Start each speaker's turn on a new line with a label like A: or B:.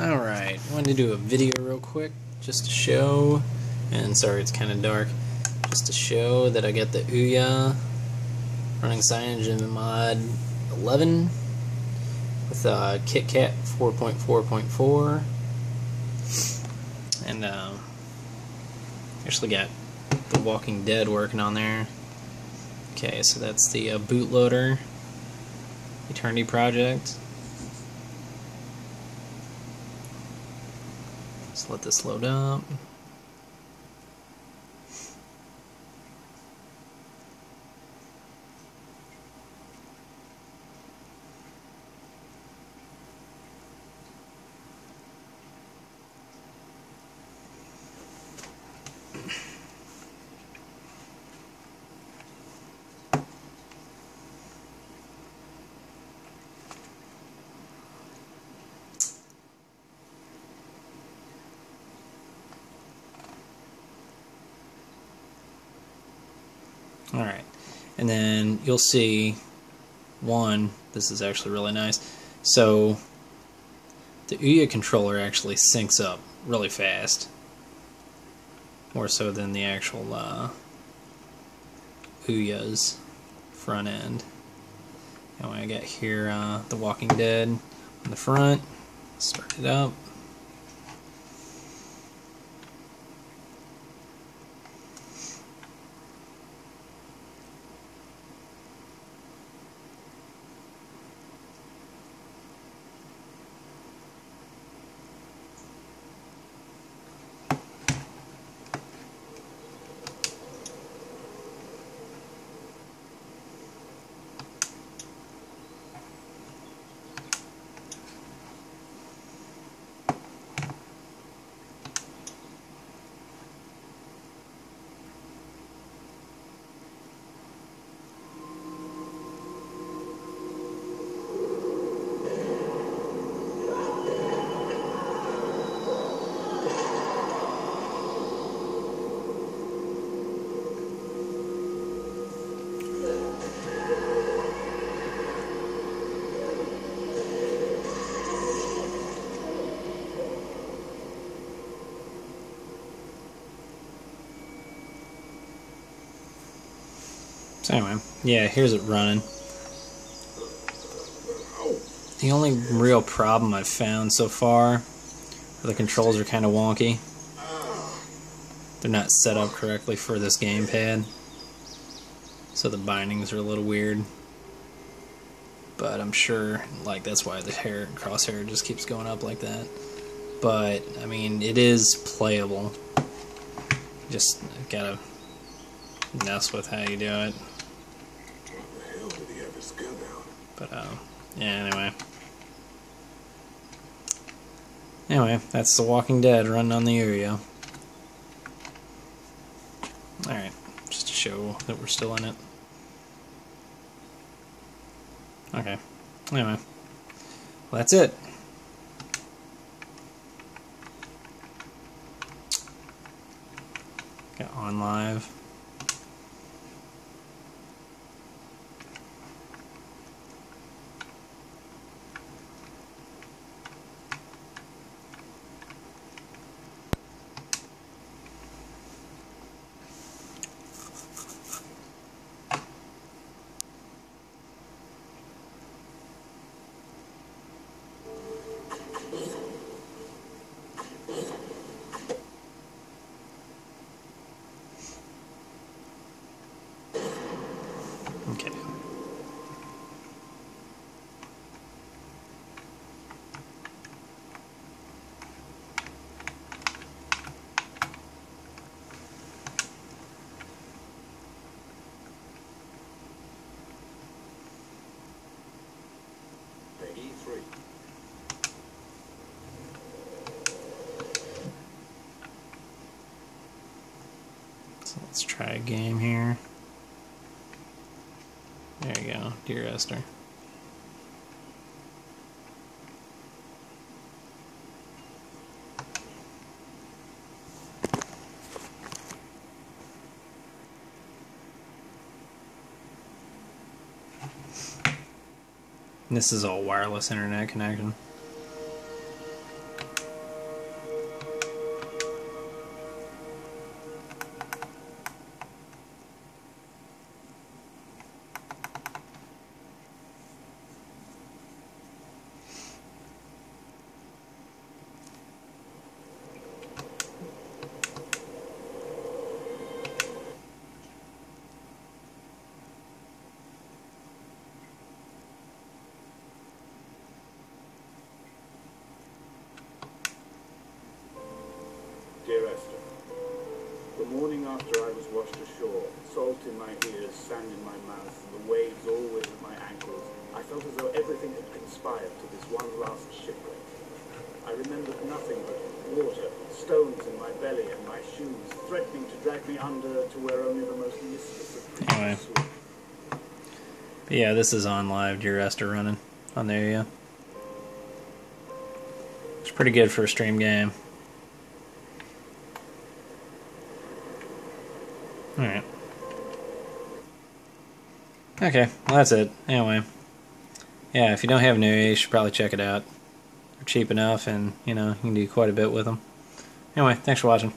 A: Alright, I wanted to do a video real quick just to show, and sorry it's kind of dark, just to show that I got the Ouya running CyanogenMod mod 11 with uh, KitKat 4.4.4 and uh, actually got The Walking Dead working on there. Okay, so that's the uh, bootloader Eternity Project. Let this load up. Alright, and then you'll see one, this is actually really nice. So the Ouya controller actually syncs up really fast. More so than the actual uh, Ouya's front end. And when I got here uh, The Walking Dead on the front. Start it up. So anyway, yeah, here's it running. The only real problem I've found so far, the controls are kind of wonky. They're not set up correctly for this gamepad. So the bindings are a little weird. But I'm sure, like, that's why the hair crosshair just keeps going up like that. But, I mean, it is playable. Just gotta mess with how you do it. But, uh, yeah, anyway. Anyway, that's The Walking Dead running on the Ouya. Alright, just to show that we're still in it. Okay, anyway. Well, that's it. Got OnLive. Okay.
B: Three.
A: So let's try a game here. There you go, Dear Esther. This is all wireless internet connection.
B: Morning after I was washed ashore, salt in my ears, sand in my mouth, and the waves always at my ankles, I felt as though everything had conspired to this one last shipwreck. I remembered nothing but water, stones in my belly and my shoes, threatening to drag me under to where only the most listless of creatures swim.
A: Yeah, this is on live. Dear Esther running on there, yeah. It's pretty good for a stream game. Alright. Okay, well that's it. Anyway. Yeah, if you don't have new, you should probably check it out. They're cheap enough and, you know, you can do quite a bit with them. Anyway, thanks for watching.